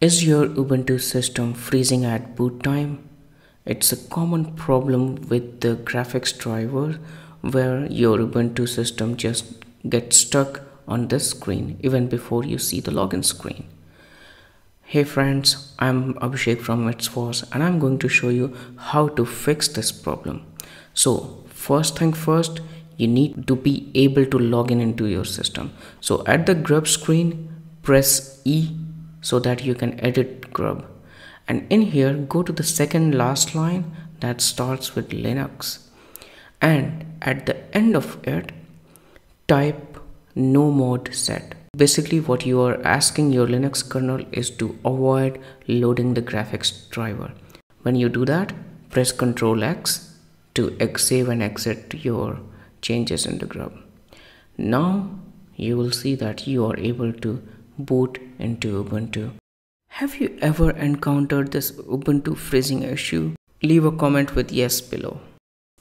Is your Ubuntu system freezing at boot time? It's a common problem with the graphics driver where your Ubuntu system just gets stuck on this screen even before you see the login screen. Hey friends, I'm Abhishek from It's FOSS and I'm going to show you how to fix this problem. So first thing first, you need to be able to log in into your system. So at the grub screen, press E so that you can edit grub. And in here go to the second last line that starts with linux. And at the end of it type nomodeset. Basically what you are asking your linux kernel is to avoid loading the graphics driver. When you do that press ctrl x to save and exit your changes in the grub. Now you will see that you are able to boot into Ubuntu. Have you ever encountered this Ubuntu freezing issue? Leave a comment with yes below.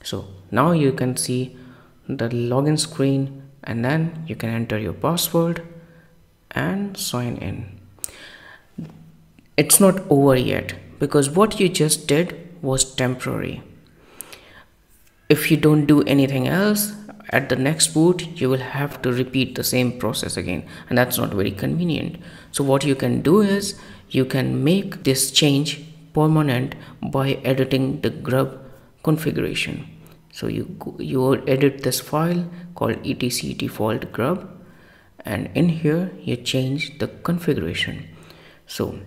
So now you can see the login screen and then you can enter your password and sign in. It's not over yet because what you just did was temporary. If you don't do anything else, at the next boot you will have to repeat the same process again and that's not very convenient. So what you can do is you can make this change permanent by editing the grub configuration. So you you edit this file called etc default grub and in here you change the configuration. So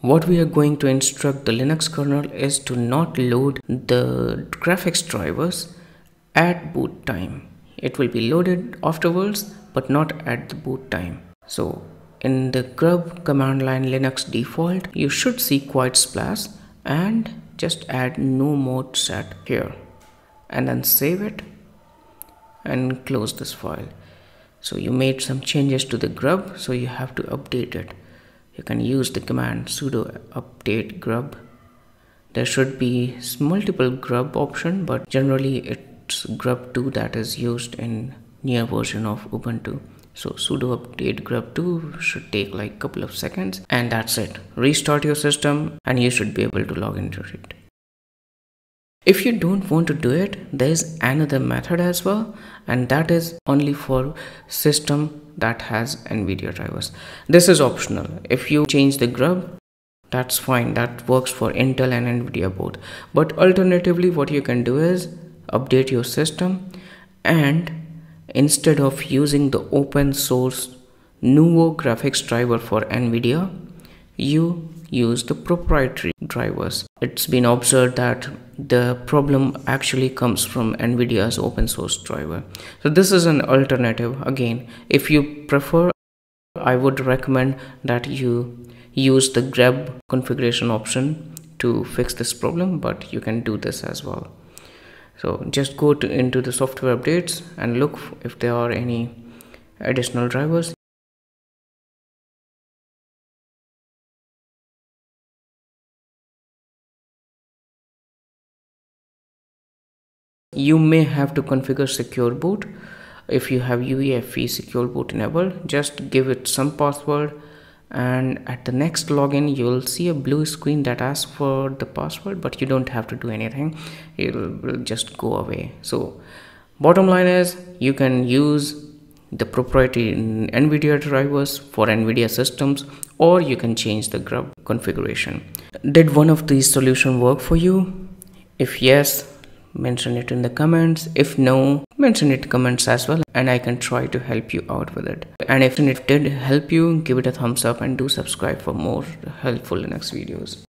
what we are going to instruct the linux kernel is to not load the graphics drivers at boot time. It will be loaded afterwards but not at the boot time. So in the grub command line linux default you should see quiet splash and just add nomodeset here and then save it and close this file so you made some changes to the grub so you have to update it you can use the command sudo update grub there should be multiple grub option but generally it grub2 that is used in near version of ubuntu. So sudo update grub2 should take like couple of seconds and that's it. Restart your system and you should be able to log into it. If you don't want to do it there is another method as well and that is only for system that has nvidia drivers. This is optional. If you change the grub that's fine. That works for intel and nvidia both. But alternatively what you can do is update your system and instead of using the open source Nouveau graphics driver for NVIDIA, you use the proprietary drivers. It's been observed that the problem actually comes from NVIDIA's open source driver. So this is an alternative. Again, if you prefer, I would recommend that you use the grub configuration option to fix this problem, but you can do this as well so just go to into the software updates and look if there are any additional drivers. You may have to configure secure boot. If you have UEFI secure boot enabled just give it some password and at the next login you will see a blue screen that asks for the password but you don't have to do anything. It will just go away. So bottom line is you can use the proprietary nvidia drivers for nvidia systems or you can change the grub configuration. Did one of these solution work for you? If yes mention it in the comments. If no mention it comments as well and i can try to help you out with it. And if it did help you give it a thumbs up and do subscribe for more helpful linux videos